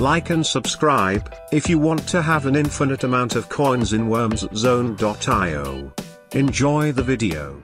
Like and subscribe, if you want to have an infinite amount of coins in wormszone.io. Enjoy the video.